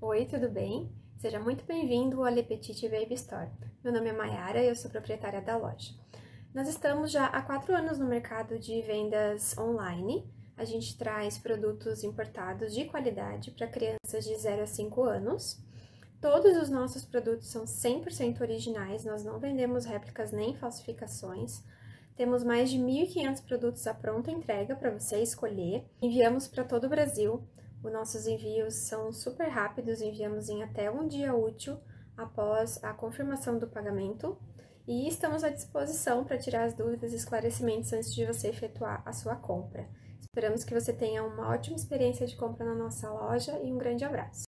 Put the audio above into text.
Oi, tudo bem? Seja muito bem-vindo ao Le Petit Baby Store. Meu nome é Mayara e eu sou proprietária da loja. Nós estamos já há quatro anos no mercado de vendas online. A gente traz produtos importados de qualidade para crianças de 0 a 5 anos. Todos os nossos produtos são 100% originais, nós não vendemos réplicas nem falsificações. Temos mais de 1.500 produtos à pronta entrega para você escolher. Enviamos para todo o Brasil. Os nossos envios são super rápidos, enviamos em até um dia útil após a confirmação do pagamento e estamos à disposição para tirar as dúvidas e esclarecimentos antes de você efetuar a sua compra. Esperamos que você tenha uma ótima experiência de compra na nossa loja e um grande abraço.